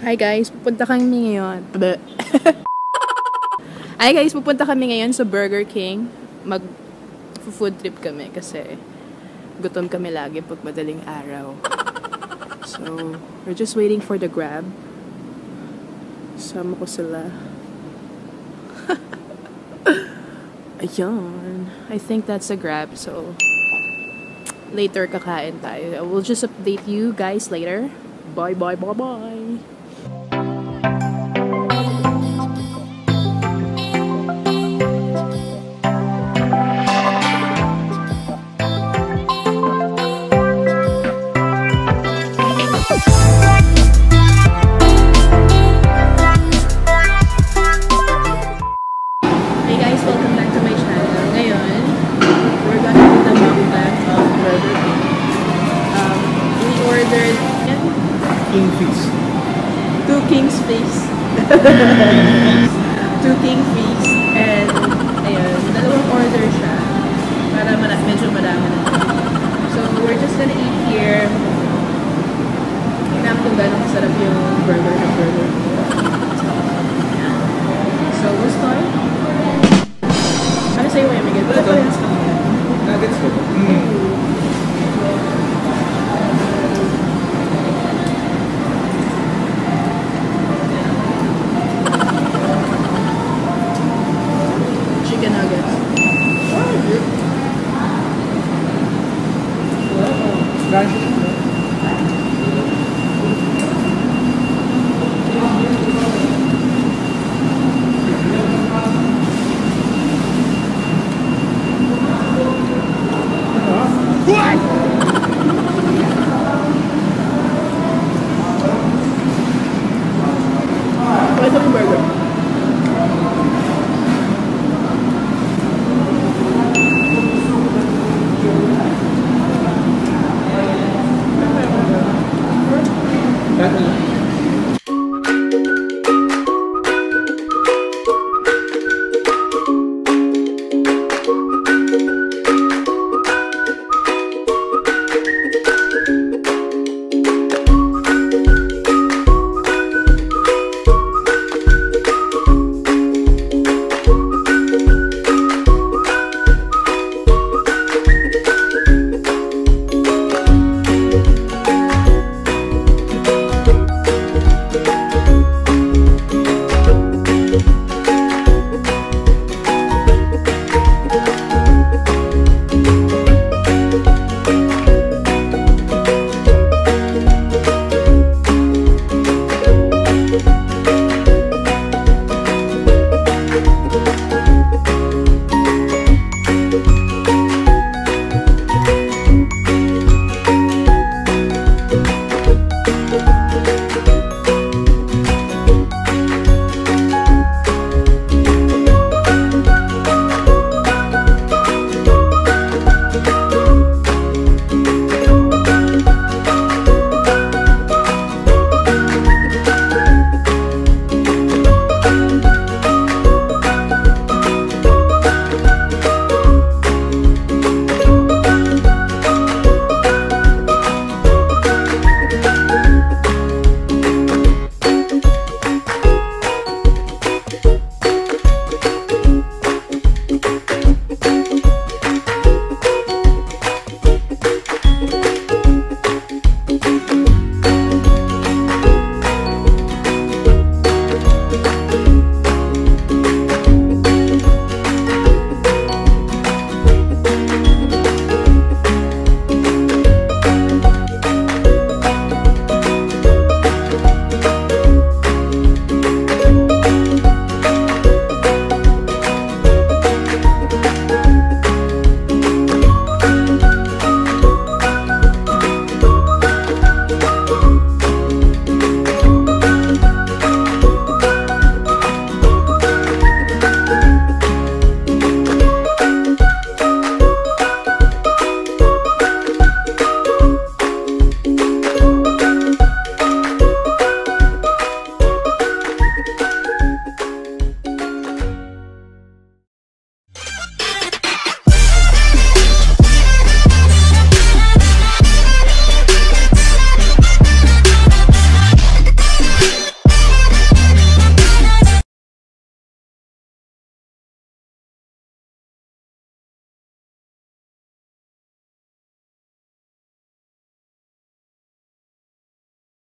Hi guys, pupunta kami ngayon. Hi guys, pupunta kami ngayon sa Burger King. Mag food trip kami kasi gutom kami lagi pag madaling araw. So, we're just waiting for the grab. Sama ko sila. Ayan. I think that's a grab. So, later kakain tayo. We'll just update you guys later. Bye, bye, bye, bye. king's face. Two king face. And, ayun, dalawang order siya. Para mara medyo marami na. So, we're just gonna eat here. Hindi namin kung gano'ng sarap yung burger. Bye. 那 你